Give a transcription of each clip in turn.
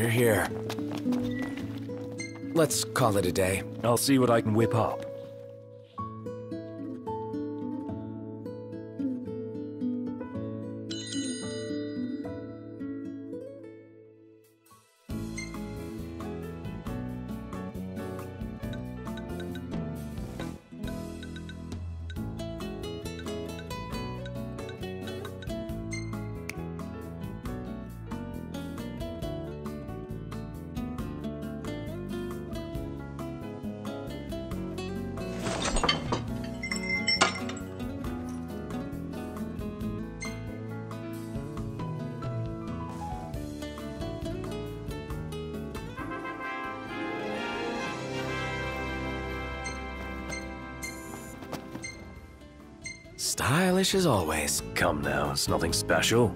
we're here. Let's call it a day. I'll see what I can whip up. Stylish as always. Come now, it's nothing special.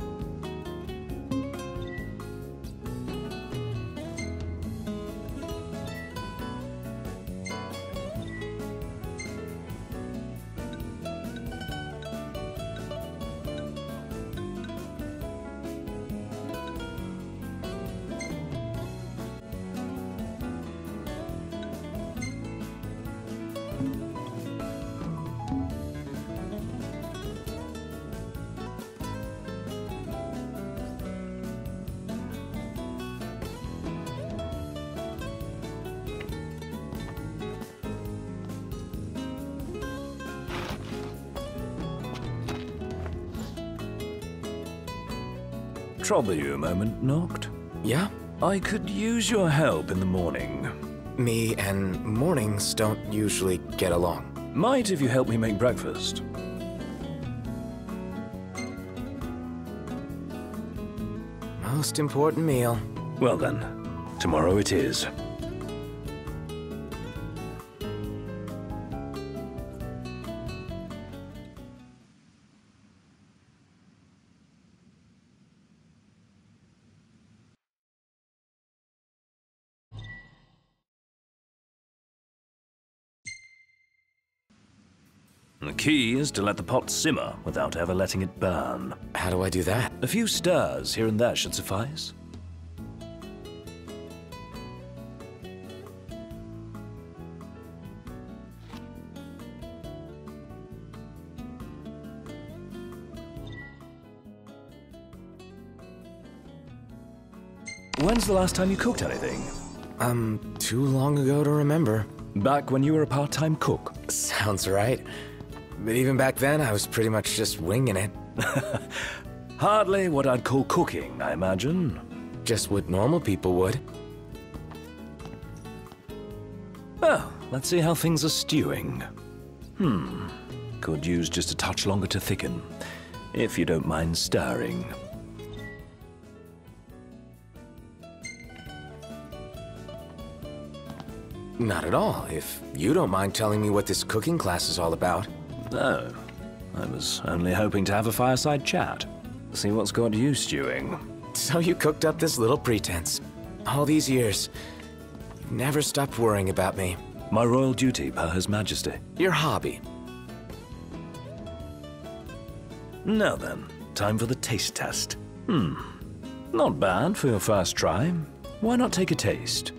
Trouble you a moment, Noct? Yeah? I could use your help in the morning. Me and mornings don't usually get along. Might if you help me make breakfast. Most important meal. Well then, tomorrow it is. The key is to let the pot simmer without ever letting it burn. How do I do that? A few stirs here and there should suffice. When's the last time you cooked anything? Um, too long ago to remember. Back when you were a part-time cook. Sounds right. But even back then, I was pretty much just winging it. Hardly what I'd call cooking, I imagine. Just what normal people would. Well, let's see how things are stewing. Hmm. Could use just a touch longer to thicken, if you don't mind stirring. Not at all, if you don't mind telling me what this cooking class is all about. No, I was only hoping to have a fireside chat. See what's got you stewing. So you cooked up this little pretense. All these years. You've never stopped worrying about me. My royal duty per His Majesty. Your hobby. Now then, time for the taste test. Hmm. Not bad for your first try. Why not take a taste?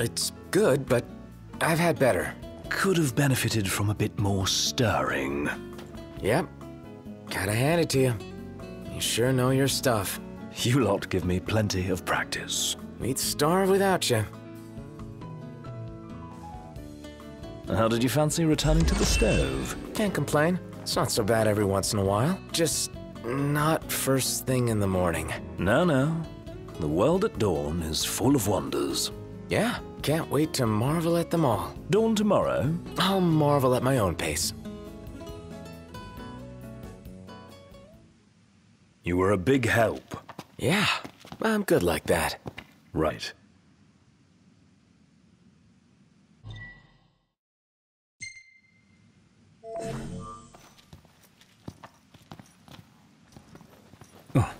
It's good, but I've had better. Could have benefited from a bit more stirring. Yep. Gotta hand it to you. You sure know your stuff. You lot give me plenty of practice. We'd starve without you. How did you fancy returning to the stove? Can't complain. It's not so bad every once in a while. Just not first thing in the morning. No, no. The world at dawn is full of wonders. Yeah, can't wait to marvel at them all. Dawn tomorrow? I'll marvel at my own pace. You were a big help. Yeah, I'm good like that. Right. Oh.